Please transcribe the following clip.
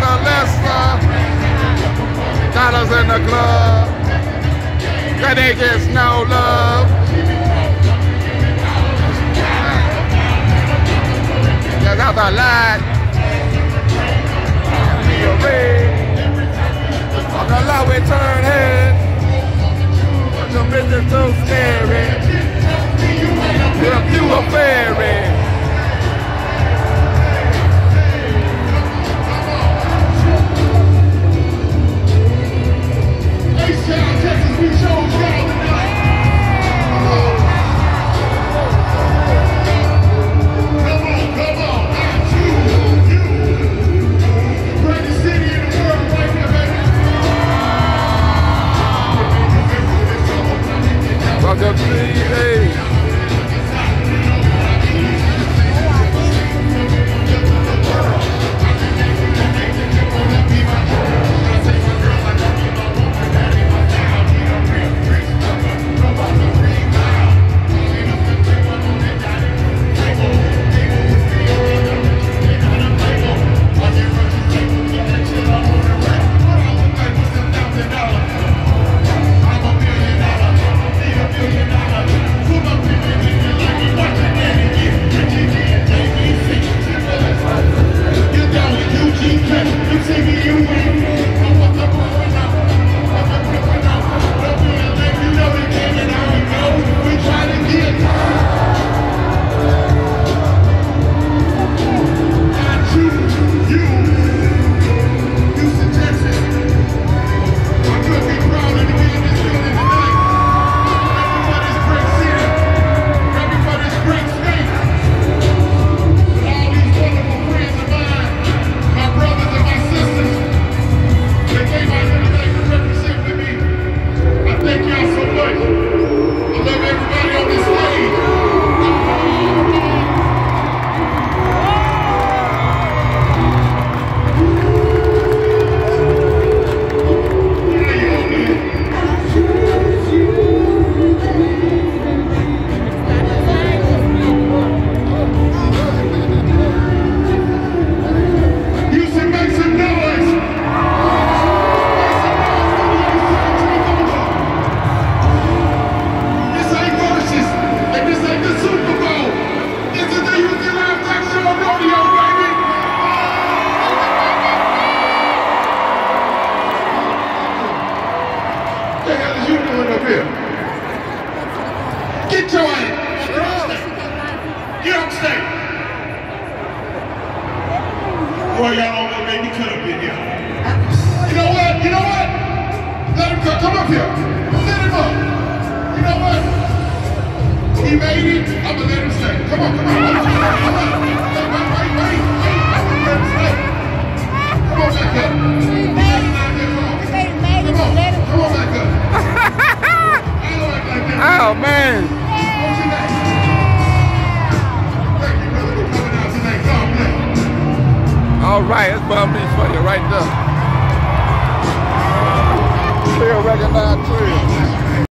the the. Dollars in the club. Cause they get no love. Check out the Boy, y'all to make me cut up in here. You know what? You know what? Let him come. Come up here. Let him up. You know what? He made it. I'm going to let him stay. Come on. Come on. Bless. All right, that's Bum Beach for you right there. Still recognize.